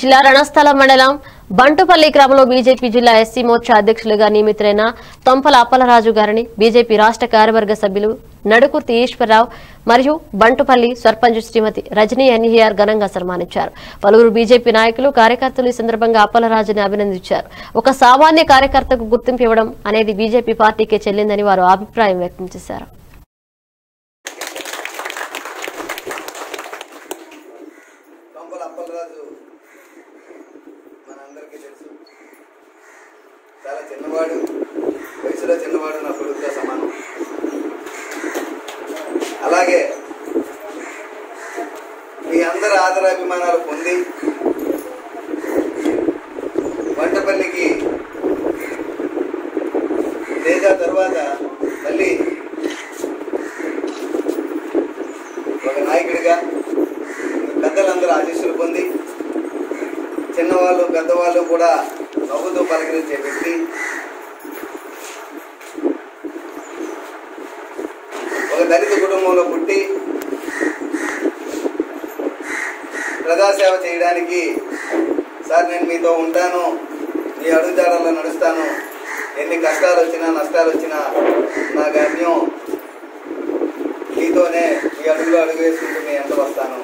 జిల్లా రణస్థల మండలం బంటుపల్లి గ్రామంలో బీజేపీ జిల్లా ఎస్సీ మోర్చా అధ్యక్షులుగా నియమితులైన తొంపల అప్పలరాజు గారిని బీజేపీ రాష్ట్ర కార్యవర్గ సభ్యులు నడుకుర్తి ఈశ్వరరావు మరియు బంటుపల్లి సర్పంచ్ శ్రీమతి రజనీ ఎన్హీఆర్ ఘనంగా సన్మానించారు. పలువురు బీజేపీ నాయకులు కార్యకర్తలు ఈ సందర్భంగా అప్పలరాజుని అభినందించారు. ఒక సామాన్య కార్యకర్తకు గుర్తింపు ఇవ్వడం అనేది బీజేపీ పార్టీకే చెల్లిందని వారు అభిప్రాయం వ్యక్తం చేశారు. అప్పలరాజు చాలా చిన్నవాడు వయసులో చిన్నవాడు నా కొడుకుతో సమానం. అలాగే మీ అందరి ఆదరాభిమానాలు పొంది వంటపల్లికి తేజ తర్వాత మళ్ళీ ఒక నాయకుడిగా పెద్దలందరూ ఆశీస్సులు పొంది చిన్నవాళ్ళు పెద్దవాళ్ళు కూడా నవ్వుతో పలకరించే వ్యక్తి ఒక దళిత కుటుంబంలో పుట్టి ప్రజాసేవ చేయడానికి సార్ నేను మీతో ఉంటాను మీ అడుగుజాడల్లో నడుస్తాను ఎన్ని కష్టాలు వచ్చినా నష్టాలు వచ్చినా నా గమ్యం మీతోనే మీ అడుగులో అడుగు వేసుకుంటూ మీ ఎంత వస్తాను.